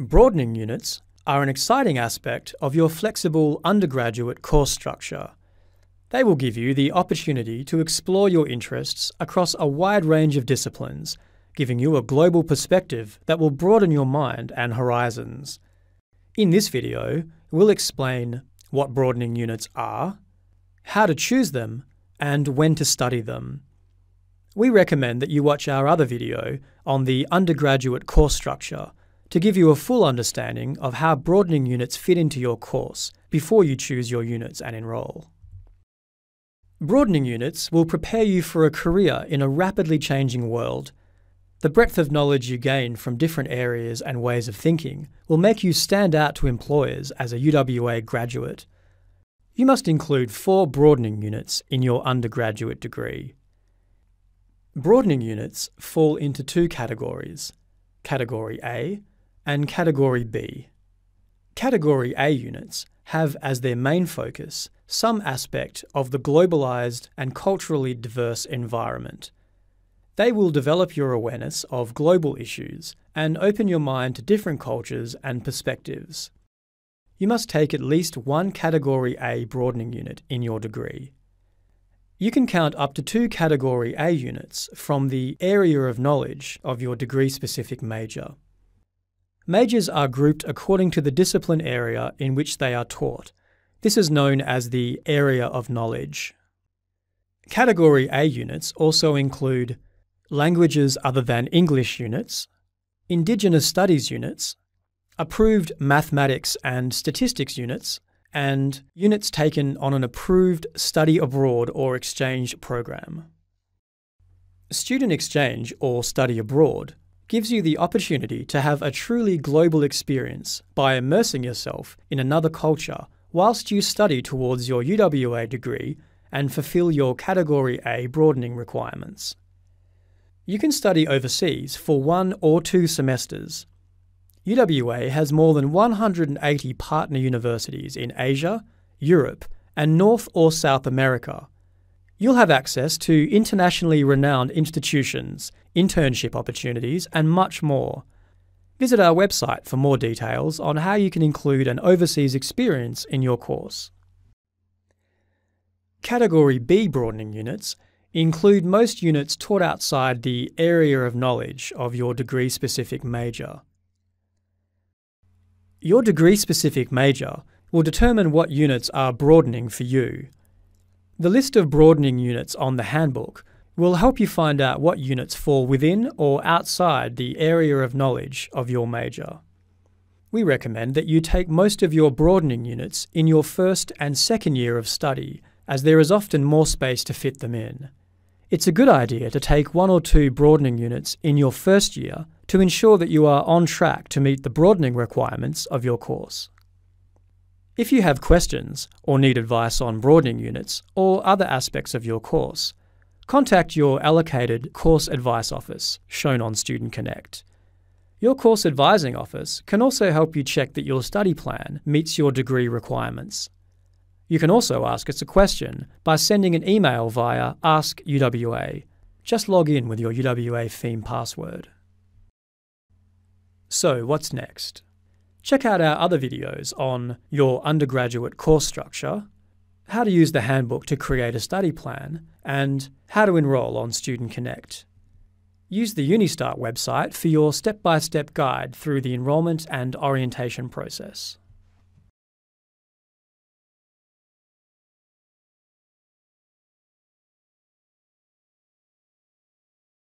Broadening units are an exciting aspect of your flexible undergraduate course structure. They will give you the opportunity to explore your interests across a wide range of disciplines, giving you a global perspective that will broaden your mind and horizons. In this video, we'll explain what broadening units are, how to choose them, and when to study them. We recommend that you watch our other video on the undergraduate course structure to give you a full understanding of how broadening units fit into your course before you choose your units and enrol. Broadening units will prepare you for a career in a rapidly changing world. The breadth of knowledge you gain from different areas and ways of thinking will make you stand out to employers as a UWA graduate. You must include four broadening units in your undergraduate degree. Broadening units fall into two categories Category A and Category B. Category A units have as their main focus some aspect of the globalised and culturally diverse environment. They will develop your awareness of global issues and open your mind to different cultures and perspectives. You must take at least one Category A broadening unit in your degree. You can count up to two Category A units from the area of knowledge of your degree specific major. Majors are grouped according to the discipline area in which they are taught. This is known as the area of knowledge. Category A units also include languages other than English units, Indigenous Studies units, approved mathematics and statistics units, and units taken on an approved study abroad or exchange program. Student exchange or study abroad gives you the opportunity to have a truly global experience by immersing yourself in another culture whilst you study towards your UWA degree and fulfill your Category A broadening requirements. You can study overseas for one or two semesters. UWA has more than 180 partner universities in Asia, Europe, and North or South America You'll have access to internationally renowned institutions, internship opportunities, and much more. Visit our website for more details on how you can include an overseas experience in your course. Category B broadening units include most units taught outside the area of knowledge of your degree specific major. Your degree specific major will determine what units are broadening for you. The list of broadening units on the handbook will help you find out what units fall within or outside the area of knowledge of your major. We recommend that you take most of your broadening units in your first and second year of study, as there is often more space to fit them in. It's a good idea to take one or two broadening units in your first year to ensure that you are on track to meet the broadening requirements of your course. If you have questions or need advice on broadening units or other aspects of your course, contact your allocated Course Advice Office, shown on Student Connect. Your Course Advising Office can also help you check that your study plan meets your degree requirements. You can also ask us a question by sending an email via Ask UWA. Just log in with your UWA Pheme password. So, what's next? Check out our other videos on your undergraduate course structure, how to use the handbook to create a study plan, and how to enrol on Student Connect. Use the Unistart website for your step by step guide through the enrolment and orientation process.